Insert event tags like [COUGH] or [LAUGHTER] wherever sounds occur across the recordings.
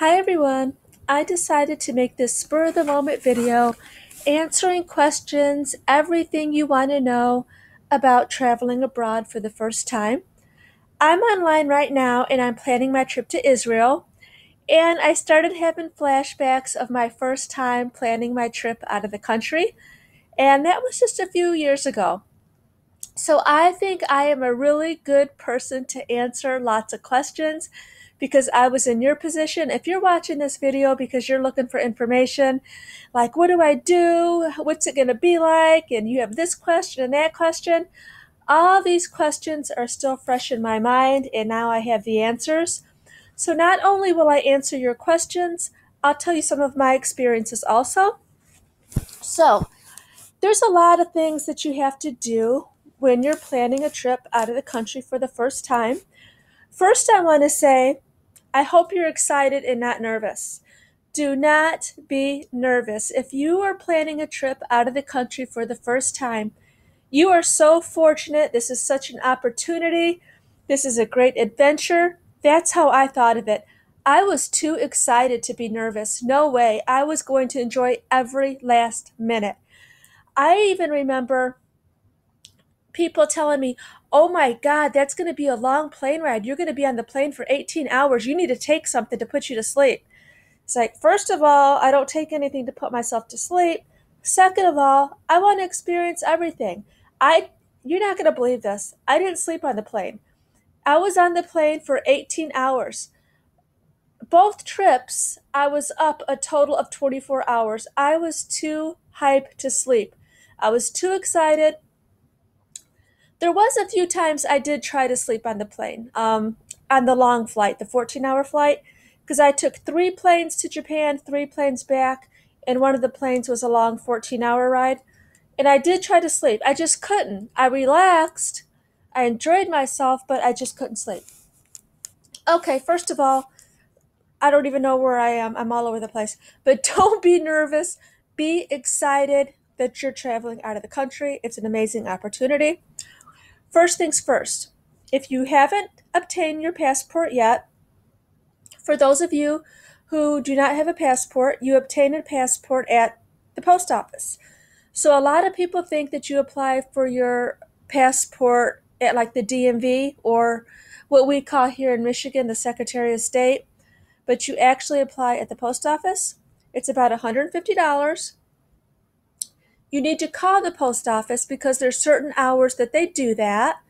Hi everyone! I decided to make this spur of the moment video answering questions, everything you want to know about traveling abroad for the first time. I'm online right now and I'm planning my trip to Israel. And I started having flashbacks of my first time planning my trip out of the country. And that was just a few years ago. So I think I am a really good person to answer lots of questions because I was in your position. If you're watching this video because you're looking for information, like what do I do? What's it going to be like? And you have this question and that question. All these questions are still fresh in my mind, and now I have the answers. So not only will I answer your questions, I'll tell you some of my experiences also. So, there's a lot of things that you have to do when you're planning a trip out of the country for the first time. First, I want to say I hope you're excited and not nervous. Do not be nervous. If you are planning a trip out of the country for the first time, you are so fortunate. This is such an opportunity. This is a great adventure. That's how I thought of it. I was too excited to be nervous. No way. I was going to enjoy every last minute. I even remember people telling me, oh my God, that's going to be a long plane ride. You're going to be on the plane for 18 hours. You need to take something to put you to sleep. It's like, first of all, I don't take anything to put myself to sleep. Second of all, I want to experience everything. I, you're not going to believe this. I didn't sleep on the plane. I was on the plane for 18 hours. Both trips, I was up a total of 24 hours. I was too hyped to sleep. I was too excited. There was a few times I did try to sleep on the plane, um, on the long flight, the 14 hour flight, because I took three planes to Japan, three planes back, and one of the planes was a long 14 hour ride. And I did try to sleep. I just couldn't. I relaxed. I enjoyed myself, but I just couldn't sleep. Okay, first of all, I don't even know where I am. I'm all over the place. But [LAUGHS] don't be nervous. Be excited that you're traveling out of the country. It's an amazing opportunity. First things first, if you haven't obtained your passport yet, for those of you who do not have a passport, you obtain a passport at the post office. So a lot of people think that you apply for your passport at like the DMV or what we call here in Michigan the Secretary of State, but you actually apply at the post office. It's about $150 you need to call the post office because there's certain hours that they do that.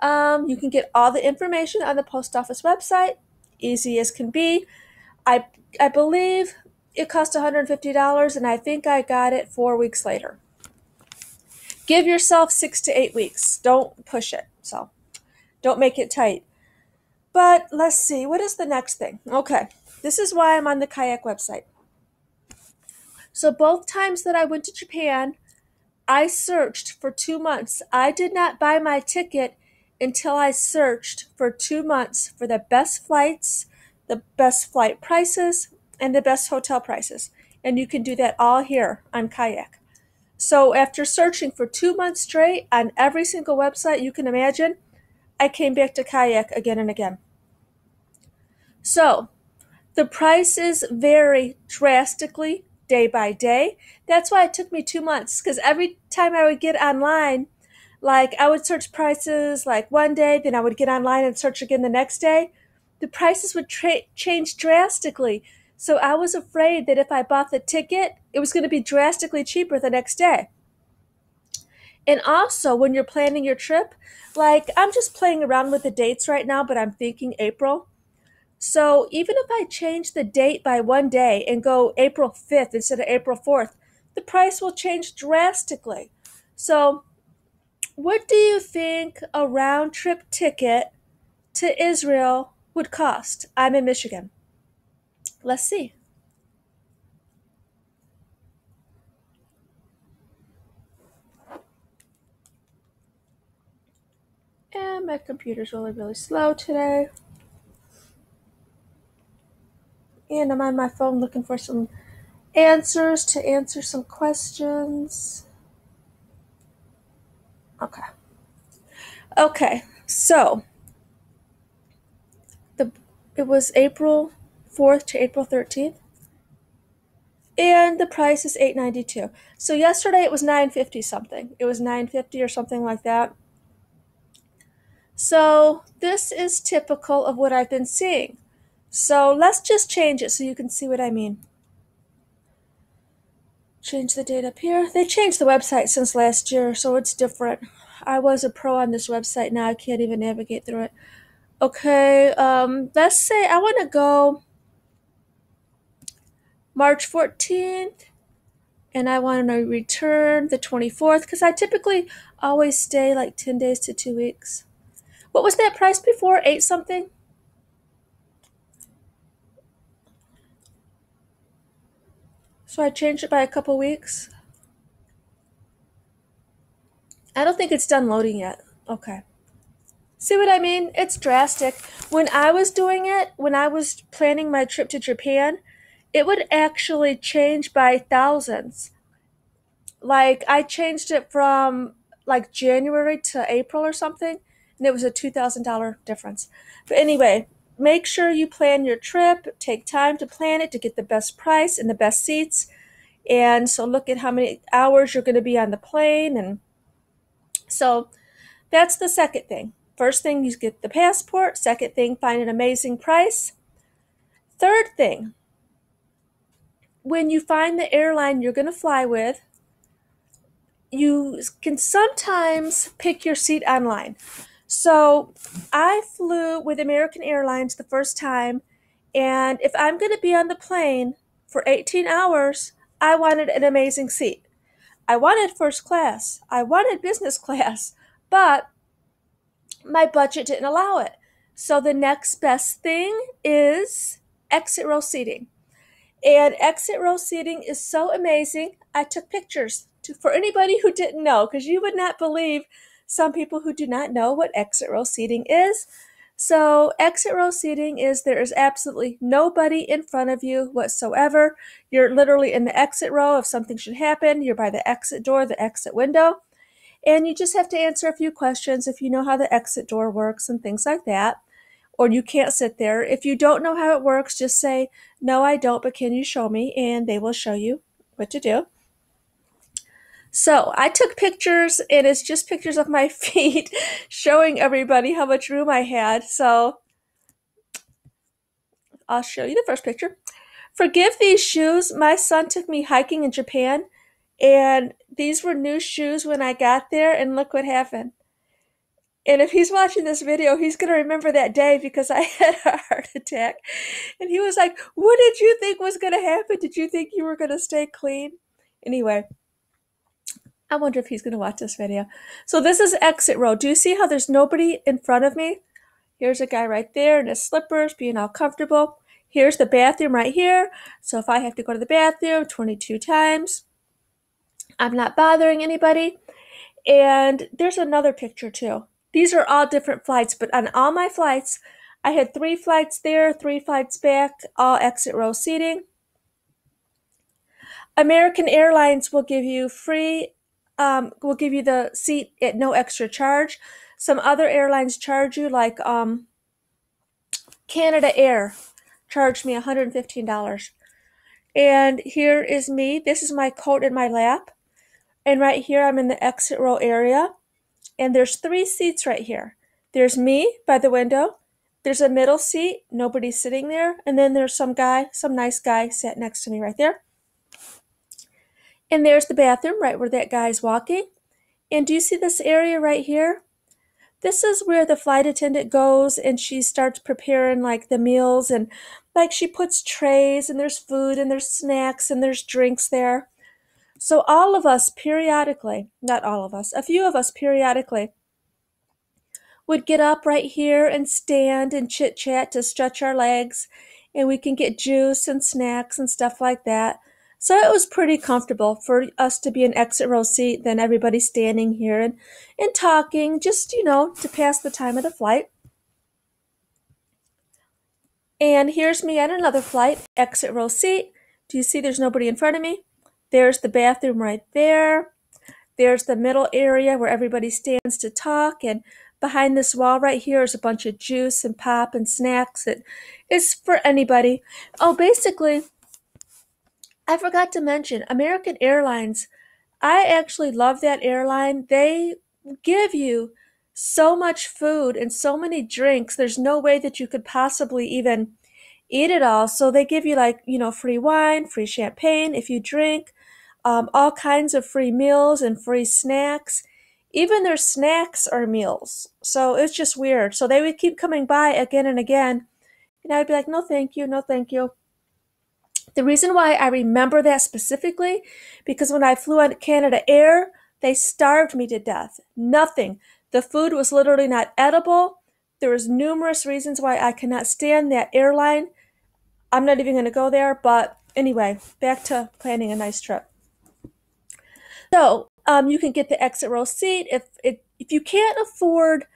Um, you can get all the information on the post office website, easy as can be. I I believe it cost $150 and I think I got it 4 weeks later. Give yourself 6 to 8 weeks. Don't push it. So, don't make it tight. But let's see, what is the next thing? Okay. This is why I'm on the kayak website. So both times that I went to Japan, I searched for two months. I did not buy my ticket until I searched for two months for the best flights, the best flight prices, and the best hotel prices. And you can do that all here on Kayak. So after searching for two months straight on every single website you can imagine, I came back to Kayak again and again. So the prices vary drastically day by day. That's why it took me two months because every time I would get online, like I would search prices like one day, then I would get online and search again the next day. The prices would tra- change drastically. So I was afraid that if I bought the ticket, it was going to be drastically cheaper the next day. And also, when you're planning your trip, like I'm just playing around with the dates right now, but I'm thinking April. So even if I change the date by one day and go April 5th instead of April 4th, the price will change drastically. So, what do you think a round trip ticket to Israel would cost? I'm in Michigan. Let's see. And my computer's really, really slow today. And I'm on my phone looking for some answers to answer some questions. Okay. Okay, so the it was April 4th to April 13th. And the price is $8.92. So yesterday it was $9.50 something. It was $9.50 or something like that. So this is typical of what I've been seeing. So let's just change it so you can see what I mean. Change the date up here. They changed the website since last year, so it's different. I was a pro on this website. Now I can't even navigate through it. Okay, um, let's say I want to go March 14th and I want to return the 24th because I typically always stay like 10 days to two weeks. What was that price before? Eight something? So I changed it by a couple weeks. I don't think it's done loading yet. Okay. See what I mean? It's drastic. When I was doing it, when I was planning my trip to Japan, it would actually change by thousands. Like I changed it from like January to April or something, and it was a $2,000 difference. But anyway, make sure you plan your trip, take time to plan it to get the best price and the best seats. And so look at how many hours you're going to be on the plane and so that's the second thing. First thing, you get the passport. Second thing, find an amazing price. Third thing, when you find the airline you're going to fly with, you can sometimes pick your seat online. So I flew with American Airlines the first time, and if I'm going to be on the plane for 18 hours, I wanted an amazing seat. I wanted first class. I wanted business [LAUGHS] class, but my budget didn't allow it. So the next best thing is exit row seating. And exit row seating is so amazing. I took pictures to, for anybody who didn't know, because you would not believe some people who do not know what exit row seating is. So, exit row seating is there is absolutely nobody in front of you whatsoever. You're literally in the exit row. If something should happen, you're by the exit door, the exit window. And you just have to answer a few questions if you know how the exit door works and things like that. Or you can't sit there. If you don't know how it works, just say, No, I don't, but can you show me? And they will show you what to do. So I took pictures, and it's just pictures of my [LAUGHS] feet showing everybody how much room I had. So I'll show you the first picture. Forgive these shoes. My son took me hiking in Japan, and these were new shoes when I got there, and look what happened. And if he's watching this video, he's going to remember that day because I [LAUGHS] had a heart attack. And he was like, What did you think was going to happen? Did you think you were going to stay clean? Anyway, I wonder if he's going to watch this video. So this is exit row. Do you see how there's nobody in front of me? Here's a guy right there in his slippers, being all comfortable. Here's the bathroom right here. So if I have to go to the bathroom 22 times, I'm not bothering anybody. And there's another picture too. These are all different flights, but on all my flights, I had three flights there, three flights back, all exit row seating. American Airlines will give you free um, will give you the seat at no extra charge. Some other airlines charge you, like um, Canada Air charged me $115. And here is me. This is my coat in my lap. And right here, I'm in the exit row area. And there's three seats right here. There's me by the window. There's a middle seat. Nobody's sitting there. And then there's some guy, some nice guy sat next to me right there. And there's the bathroom right where that guy's walking. And do you see this area right here? This is where the flight attendant goes and she starts preparing like the meals and like she puts trays and there's food and there's snacks and there's drinks there. So all of us periodically, not all of us, a few of us periodically would get up right here and stand and chit chat to stretch our legs and we can get juice and snacks and stuff like that. So it was pretty comfortable for us to be an exit row seat, then everybody standing here and, and talking, just, you know, to pass the time of the flight. And here's me at another flight, exit row seat. Do you see there's nobody in front of me? There's the bathroom right there. There's the middle area where everybody stands to talk. And behind this wall right here is a bunch of juice and pop and snacks. It is for anybody. Oh, basically, I forgot to mention American Airlines. I actually love that airline. They give you so much food and so many drinks. There's no way that you could possibly even eat it all. So they give you like, you know, free wine, free champagne if you drink, um, all kinds of free meals and free snacks. Even their snacks are meals. So it's just weird. So they would keep coming by again and again. And I'd be like, no, thank you, no, thank you. The reason why I remember that specifically, because when I flew on Canada Air, they starved me to death. Nothing. The food was literally not edible. There was numerous reasons why I cannot stand that airline. I'm not even going to go there, but anyway, back to planning a nice trip. So um, you can get the exit row seat. If, if, if you can't afford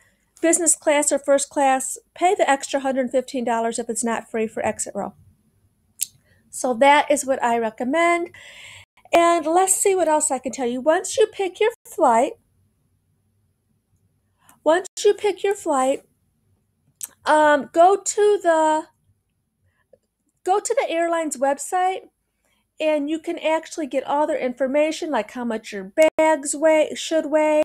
business class or first class, pay the extra $115 if it's not free for exit row. So that is what I recommend. And let's see what else I can tell you. Once you pick your flight, once you pick your flight, um, go to the go to the airline's website and you can actually get all their information like how much your bags weigh should weigh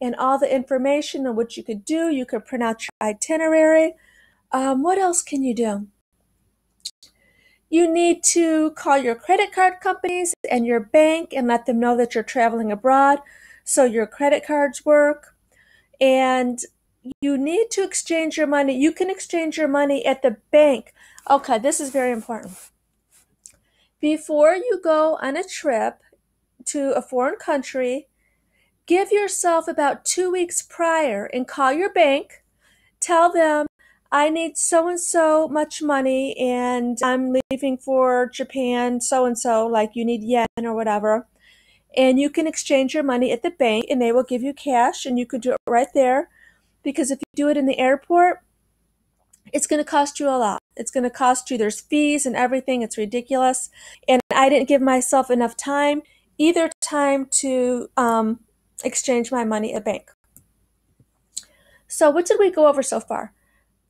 and all the information on what you could do you could print out your itinerary um, what else can you do you need to call your credit card companies and your bank and let them know that you're traveling abroad so your credit cards work. And you need to exchange your money. You can exchange your money at the bank. Okay this is very important. Before you go on a trip to a foreign country, give yourself about two weeks prior and call your bank. Tell them, I need so and so much money and I'm leaving for Japan, so and so, like you need yen or whatever. And you can exchange your money at the bank and they will give you cash and you can do it right there. Because if you do it in the airport, it's going to cost you a lot. It's going to cost you, there's fees and everything. It's ridiculous. And I didn't give myself enough time, either time to um, exchange my money at bank. So, what did we go over so far?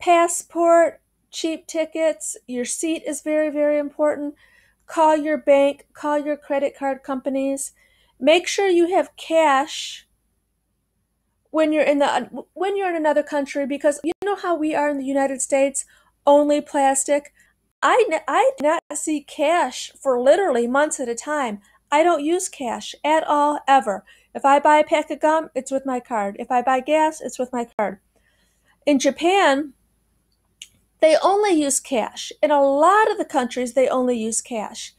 Passport, cheap tickets, your seat is very, very important. Call your bank, call your credit card companies. Make sure you have cash when you're in the when you're in another country because you know how we are in the United States only plastic. I, I not see cash for literally months at a time. I don't use cash at all ever. If I buy a pack of gum it's with my card. If I buy gas it's with my card. In Japan they only use cash. In a lot of the countries they only use cash.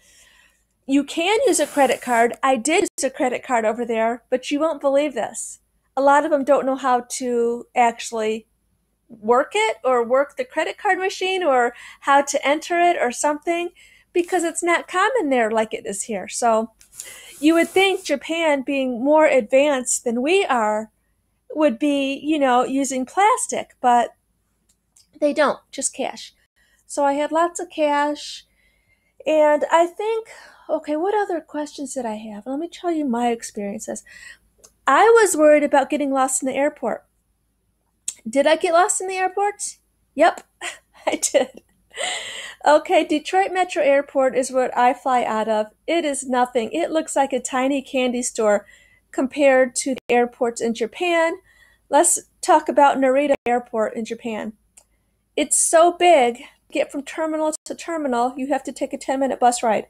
You can use a credit card. I did use a credit card over there but you won't believe this. A lot of them don't know how to actually work it or work the credit card machine or how to enter it or something because it's not common there like it is here. So you would think Japan being more advanced than we are would be, you know, using plastic, but they don't, just cash. So I had lots of cash. And I think, okay, what other questions did I have? Let me tell you my experiences. I was worried about getting lost in the airport. Did I get lost in the airport? Yep, [LAUGHS] I did. Okay, Detroit Metro Airport is what I fly out of. It is nothing. It looks like a tiny candy store compared to the airports in Japan. Let's talk about Narita Airport in Japan. It's so big, get from terminal to terminal, you have to take a 10 minute bus ride.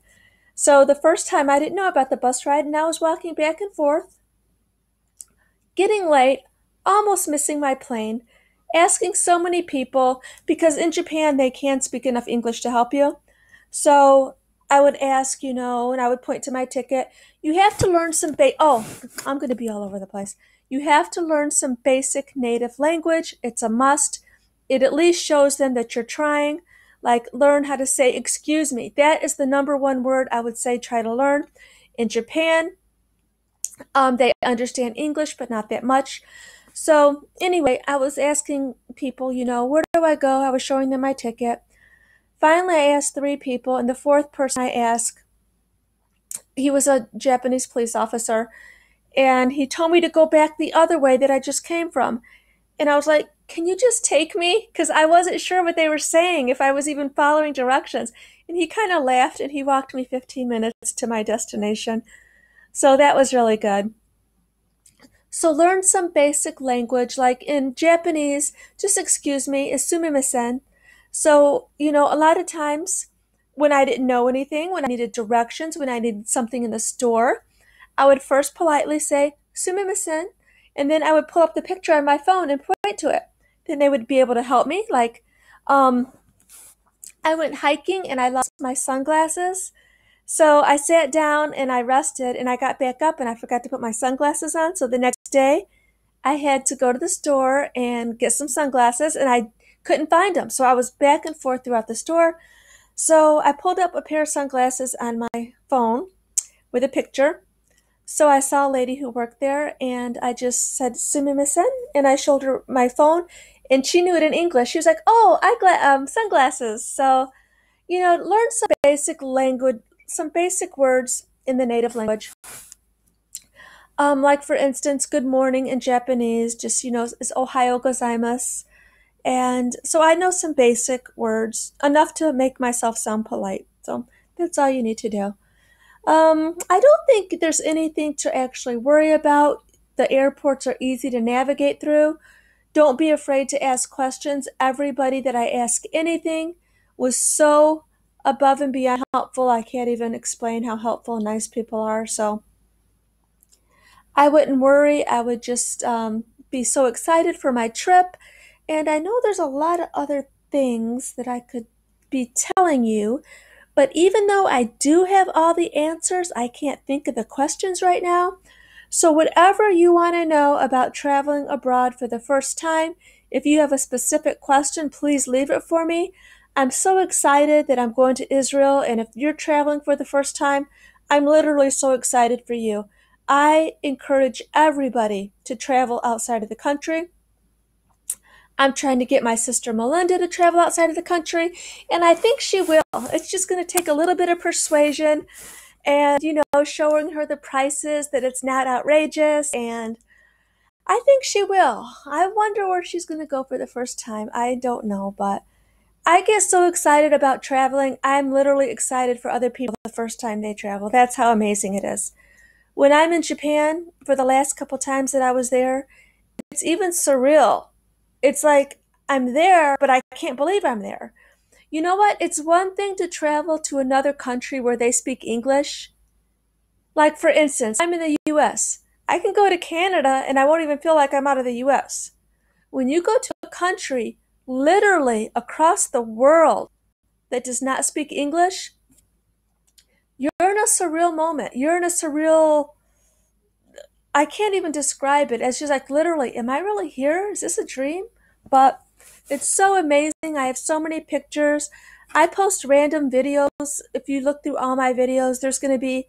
So the first time I didn't know about the bus ride and I was walking back and forth getting late, almost missing my plane, asking so many people because in Japan they can't speak enough English to help you. So I would ask, you know, and I would point to my ticket. You have to learn some ba- oh, I'm going to be all over the place. You have to learn some basic native language. It's a must. It at least shows them that you're trying. Like learn how to say excuse me. That is the number one word I would say try to learn. In Japan, um, they understand English, but not that much. So, anyway, I was asking people, you know, where do I go? I was showing them my ticket. Finally, I asked three people, and the fourth person I asked, he was a Japanese police officer, and he told me to go back the other way that I just came from. And I was like, Can you just take me? Because I wasn't sure what they were saying, if I was even following directions. And he kind of laughed and he walked me 15 minutes to my destination. So that was really good. So learn some basic language, like in Japanese, just excuse me, is sumimasen. So, you know, a lot of times when I didn't know anything, when I needed directions, when I needed something in the store, I would first politely say, sumimasen, and then I would pull up the picture on my phone and point to it. Then they would be able to help me. Like, um, I went hiking and I lost my sunglasses. So I sat down and I rested and I got back up and I forgot to put my sunglasses on. So the next day I had to go to the store and get some sunglasses and I couldn't find them. So I was back and forth throughout the store. So I pulled up a pair of sunglasses on my phone with a picture. So I saw a lady who worked there and I just said sumimasen and I showed her my phone and she knew it in English. She was like, "Oh, I um sunglasses." So, you know, learn some basic language, some basic words in the native language. Um, like for instance, good morning in Japanese, just you know, is ohayo gozaimasu. And so I know some basic words, enough to make myself sound polite. So that's all you need to do. Um, I don't think there's anything to actually worry about. The airports are easy to navigate through. Don't be afraid to ask questions. Everybody that I asked anything was so above and beyond helpful. I can't even explain how helpful and nice people are. So I wouldn't worry. I would just um, be so excited for my trip. And I know there's a lot of other things that I could be telling you, but even though I do have all the answers, I can't think of the questions right now. So, whatever you want to know about traveling abroad for the first time, if you have a specific question, please leave it for me. I'm so excited that I'm going to Israel, and if you're traveling for the first time, I'm literally so excited for you. I encourage everybody to travel outside of the country. I'm trying to get my sister Melinda to travel outside of the country, and I think she will. It's just going to take a little bit of persuasion and, you know, showing her the prices that it's not outrageous. And I think she will. I wonder where she's going to go for the first time. I don't know, but I get so excited about traveling. I'm literally excited for other people the first time they travel. That's how amazing it is. When I'm in Japan, for the last couple times that I was there, it's even surreal. It's like I'm there, but I can't believe I'm there. You know what? It's one thing to travel to another country where they speak English. Like, for instance, I'm in the US. I can go to Canada and I won't even feel like I'm out of the US. When you go to a country literally across the world that does not speak English, you're in a surreal moment. You're in a surreal I can't even describe it. It's just like literally, am I really here? Is this a dream? But it's so amazing. I have so many pictures. I post random videos. If you look through all my videos, there's going to be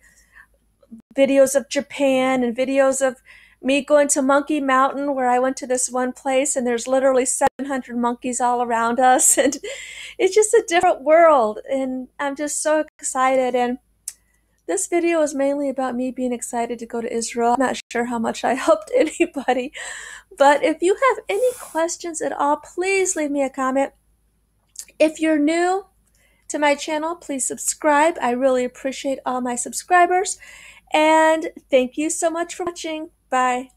videos of Japan and videos of me going to Monkey Mountain where I went to this one place and there's literally 700 monkeys all around us [LAUGHS] and it's just a different world and I'm just so excited and this video is mainly about me being excited to go to Israel. I'm not sure how much I [LAUGHS] helped anybody, but if you have any questions at all, please leave me a comment. If you're new to my channel, please subscribe. I really appreciate all my subscribers. And thank you so much for watching. Bye.